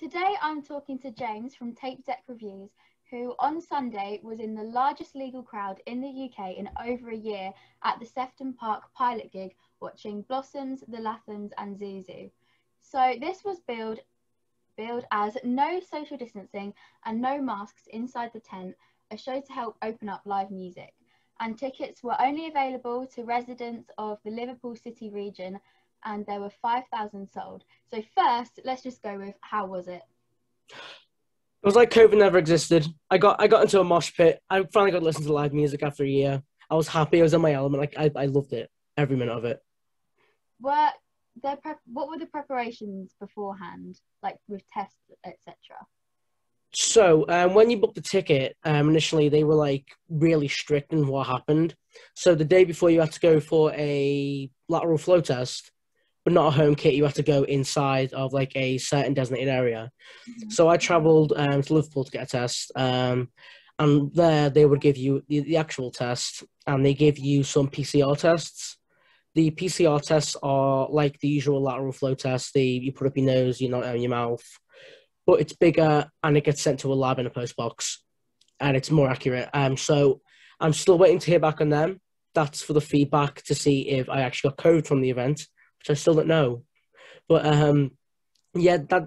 Today I'm talking to James from Tape Deck Reviews, who on Sunday was in the largest legal crowd in the UK in over a year at the Sefton Park pilot gig watching Blossoms, The Lathums and Zuzu. So this was billed, billed as no social distancing and no masks inside the tent, a show to help open up live music. And tickets were only available to residents of the Liverpool City region and there were 5,000 sold. So first, let's just go with how was it? It was like COVID never existed. I got I got into a mosh pit. I finally got to listen to live music after a year. I was happy. I was in my element. Like I, I loved it. Every minute of it. Were there prep- what were the preparations beforehand, like with tests, etc.? So um, when you booked the ticket, um, initially they were like really strict in what happened. So the day before you had to go for a lateral flow test, but not a home kit. You have to go inside of like a certain designated area. Mm-hmm. So I travelled um, to Liverpool to get a test, um, and there they would give you the, the actual test, and they give you some PCR tests. The PCR tests are like the usual lateral flow test. The you put up your nose, you know, in your mouth, but it's bigger and it gets sent to a lab in a post box, and it's more accurate. Um, so I'm still waiting to hear back on them. That's for the feedback to see if I actually got COVID from the event which I still don't know. But um, yeah, that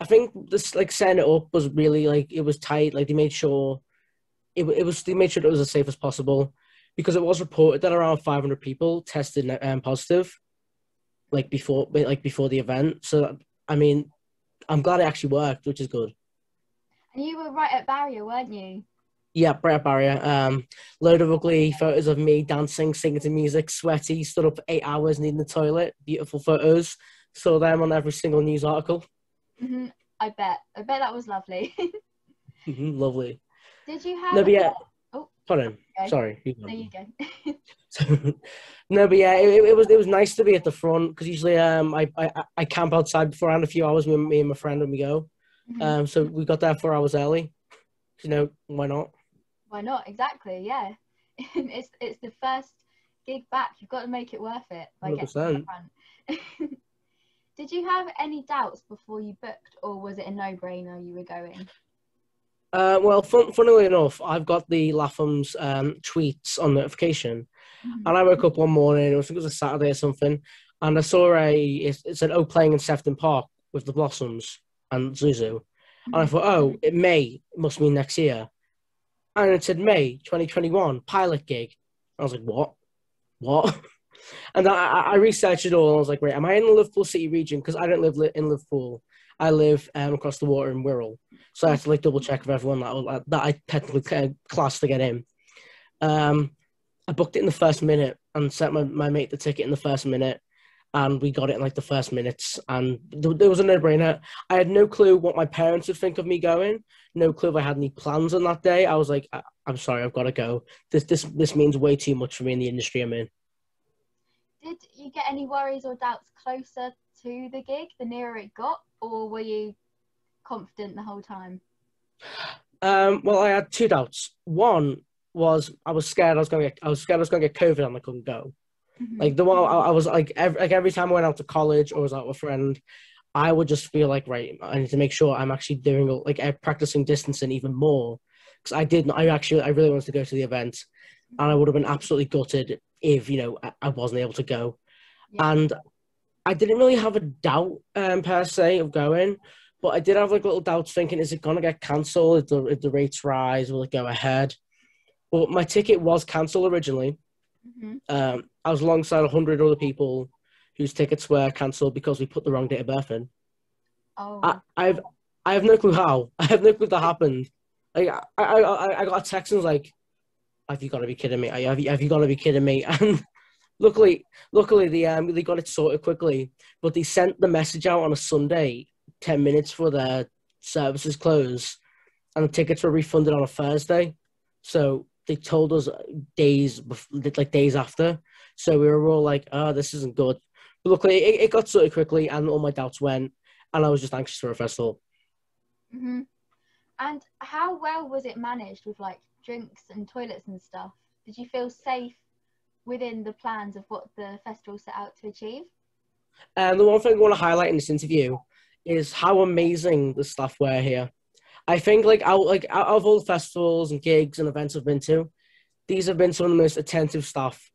I think this like setting it up was really like it was tight. Like they made sure it it was they made sure it was as safe as possible because it was reported that around 500 people tested um, positive, like before like before the event. So I mean, I'm glad it actually worked, which is good. And you were right at barrier, weren't you? Yeah, Brett Barrier. Um, load of ugly photos of me dancing, singing to music, sweaty, stood up for eight hours, needing the toilet. Beautiful photos. Saw them on every single news article. Mm-hmm. I bet. I bet that was lovely. mm-hmm, lovely. Did you have? No, but yeah. Oh, pardon. Okay. Sorry. There you go. no, but yeah, it, it, was it was nice to be at the front because usually um I, I I camp outside beforehand a few hours with me and my friend when we go. Mm-hmm. Um, so we got there four hours early. You know why not? Why not? Exactly, yeah. it's it's the first gig back. You've got to make it worth it by 100%. getting to the front. Did you have any doubts before you booked, or was it a no-brainer you were going? Uh, well, fun, funnily enough, I've got the Lathums um, tweets on notification, mm-hmm. and I woke up one morning. I think it was a Saturday or something, and I saw a it, it said, "Oh, playing in Sefton Park with the Blossoms and Zuzu," mm-hmm. and I thought, "Oh, it may it must mean next year." And it said May 2021 pilot gig. I was like, what? What? and I, I researched it all. I was like, wait, am I in the Liverpool City region? Because I don't live in Liverpool. I live um, across the water in Wirral. So I had to like double check with everyone that, that I technically classed to get in. Um, I booked it in the first minute and sent my, my mate the ticket in the first minute and we got it in like the first minutes and there was a no-brainer. I had no clue what my parents would think of me going no clue if i had any plans on that day. I was like i'm sorry i've got to go. This this this means way too much for me in the industry i'm in. Did you get any worries or doubts closer to the gig the nearer it got or were you confident the whole time? Um, well i had two doubts. One was i was scared i was going to get i was scared i was going to get covid and i couldn't go Mm-hmm. Like the one I, I was like every, like every time I went out to college or was out with a friend, I would just feel like right, I need to make sure I'm actually doing like practicing distancing even more because I did not. I actually I really wanted to go to the event, and I would have been absolutely gutted if you know I, I wasn't able to go, yeah. and I didn't really have a doubt um, per se of going. But I did have like little doubts thinking, is it gonna get cancelled? If the if the rates rise, will it go ahead? But my ticket was cancelled originally. Mm-hmm. Um, I was alongside a hundred other people whose tickets were cancelled because we put the wrong date of birth in. Oh. I, I've I have no clue how. I have no clue that happened. Like I, I, I got a text and was like, "Have you got to be kidding me? Have you, have you got to be kidding me?" And luckily, luckily they um they got it sorted quickly. But they sent the message out on a Sunday, ten minutes for their services close, and the tickets were refunded on a Thursday. So they told us days, like days after. So we were all like, oh, this isn't good. But luckily, it, it got sorted quickly and all my doubts went. And I was just anxious for a festival. Mm-hmm. And how well was it managed with like drinks and toilets and stuff? Did you feel safe within the plans of what the festival set out to achieve? And the one thing I want to highlight in this interview is how amazing the staff were here. I think like out like out of all the festivals and gigs and events I've been to, these have been some of the most attentive staff.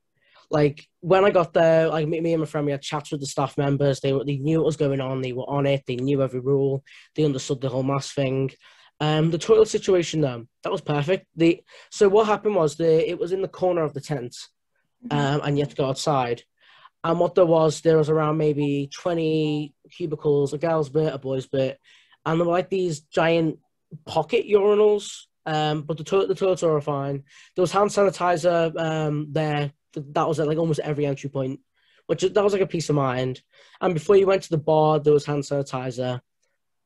Like when I got there, like me, me and my friend, we had chats with the staff members. They were, they knew what was going on. They were on it. They knew every rule. They understood the whole mask thing. Um, the toilet situation though, that was perfect. The so what happened was the it was in the corner of the tent, um, and you had to go outside. And what there was, there was around maybe twenty cubicles, a girl's bit, a boy's bit, and there were like these giant pocket urinals. Um, but the toilet, the toilets are fine. There was hand sanitizer um, there. That was at like almost every entry point, which that was like a peace of mind. And before you went to the bar, there was hand sanitizer,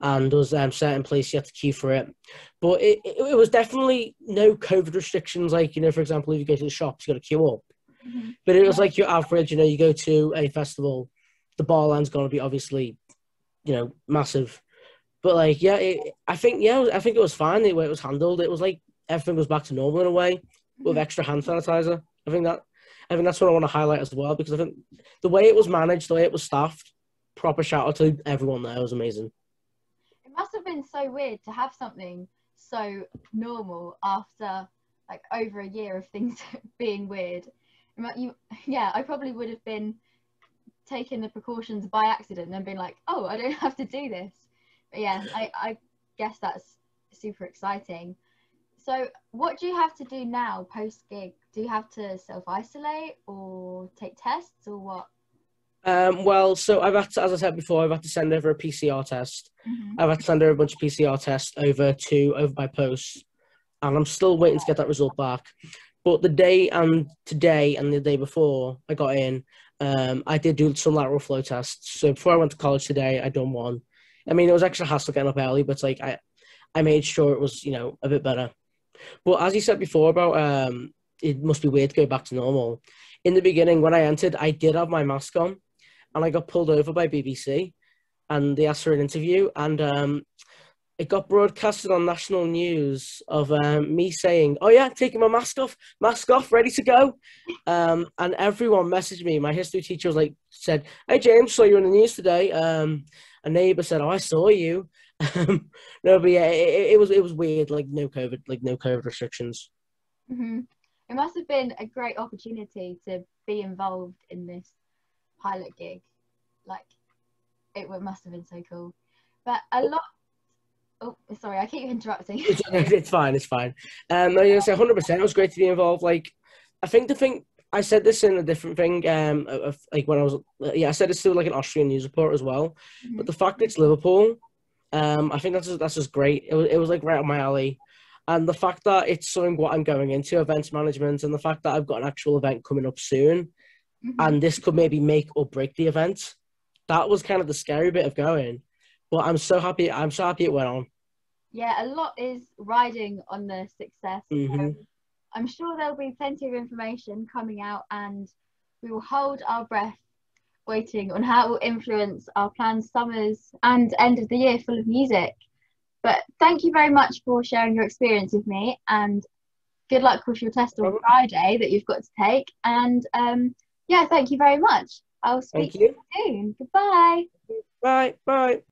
and there was um, certain place you had to queue for it. But it, it, it was definitely no COVID restrictions. Like you know, for example, if you go to the shops, you got to queue up. Mhm. But it was like your average. You know, you go to a festival, the bar line's going to be obviously, you know, massive. But like, yeah, it, I think yeah, I think it was fine the way it was handled. It was like everything was back to normal in a way with Mhm. extra hand sanitizer. I think that I think that's what I want to highlight as well because I think the way it was managed, the way it was staffed, proper shout out to everyone there it was amazing. It must have been so weird to have something so normal after like over a year of things being weird. You, yeah, I probably would have been taking the precautions by accident and been like, oh, I don't have to do this. But yeah, I, I guess that's super exciting. So, what do you have to do now post gig? Do you have to self isolate or take tests or what? Um, well, so I've had to, as I said before, I've had to send over a PCR test. I've had to send over a bunch of PCR tests over to over by post, and I'm still waiting to get that result back. But the day and today and the day before I got in, um, I did do some lateral flow tests. So before I went to college today, I done one. I mean, it was extra hassle getting up early, but like I, I made sure it was you know a bit better. But as you said before about um, it must be weird to go back to normal. In the beginning, when I entered, I did have my mask on, and I got pulled over by BBC, and they asked for an interview, and um, it got broadcasted on national news of um, me saying, "Oh yeah, taking my mask off, mask off, ready to go," um, and everyone messaged me. My history teacher was like, said, "Hey James, saw you in the news today." Um, a neighbour said, "Oh, I saw you." Um, no, but yeah, it, it was it was weird, like no COVID, like no COVID restrictions. hmm It must have been a great opportunity to be involved in this pilot gig. Like, it must have been so cool. But a lot. Oh, sorry, I keep interrupting. it's, it's fine, it's fine. Um, I say 100%. It was great to be involved. Like, I think the thing I said this in a different thing. Um, of, like when I was, yeah, I said this to like an Austrian news report as well. But the fact that it's Liverpool, um, I think that's just, that's just great. It was it was like right up my alley, and the fact that it's something what I'm going into events management, and the fact that I've got an actual event coming up soon, Mhm. and this could maybe make or break the event. That was kind of the scary bit of going, but I'm so happy. I'm so happy it went on. Yeah, a lot is riding on the success. Mhm. Um, I'm sure there'll be plenty of information coming out, and we will hold our breath, waiting on how it will influence our planned summers and end of the year full of music. But thank you very much for sharing your experience with me, and good luck with your test on Friday that you've got to take. And um, yeah, thank you very much. I'll speak Thank you. soon. Goodbye. Bye. Bye.